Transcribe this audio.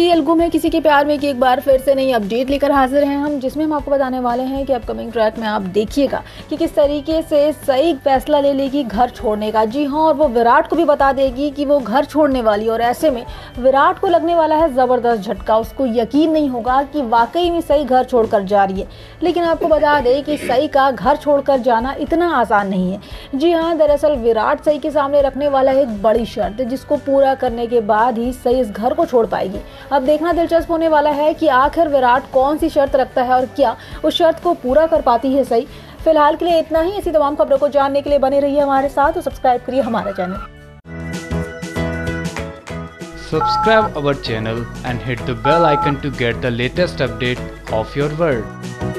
Serial गुम है किसी के प्यार में कि एक बार फिर से नई अपडेट लेकर हाजिर हैं हम, जिसमें हम आपको बताने वाले हैं कि अपकमिंग ट्रैक में आप देखिएगा कि किस तरीके से सही फैसला ले लेगी घर छोड़ने का। जी हाँ और वो विराट को भी बता देगी कि वो घर छोड़ने वाली और ऐसे में विराट को लगने वाला है ज़बरदस्त झटका। उसको यकीन नहीं होगा कि वाकई में सही घर छोड़कर जा रही है, लेकिन आपको बता दें कि सही का घर छोड़कर जाना इतना आसान नहीं है। जी हाँ दरअसल विराट सही के सामने रखने वाला है एक बड़ी शर्त जिसको पूरा करने के बाद ही सही इस घर को छोड़ पाएगी। अब देखना दिलचस्प होने वाला है कि आखिर विराट कौन सी शर्त रखता है और क्या उस शर्त को पूरा कर पाती है सही। फ़िलहाल के लिए इतना ही। ऐसी तमाम खबरों को जानने के लिए बने रहिए हमारे साथ और सब्सक्राइब करिए हमारा channel. Subscribe our channel and hit the bell icon to get the latest update of your world.